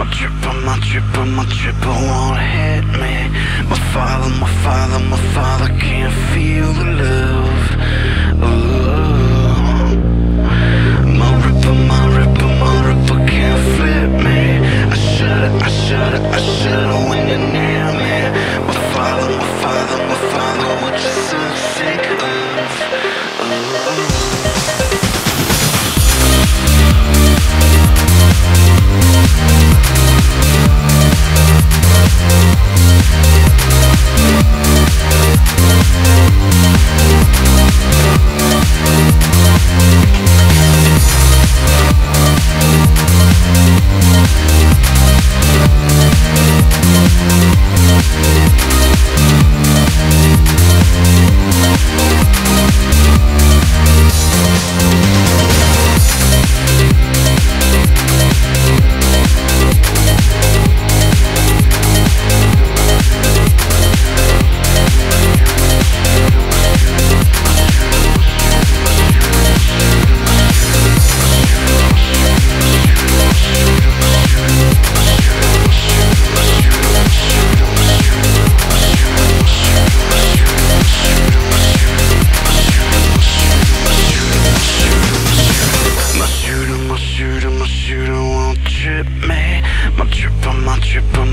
My tripper, my tripper, my tripper won't hit me. My father, my father, my father can't feel the love. My ripper, my ripper, my ripper can't flip me. I should've, I should've, I should've when you ship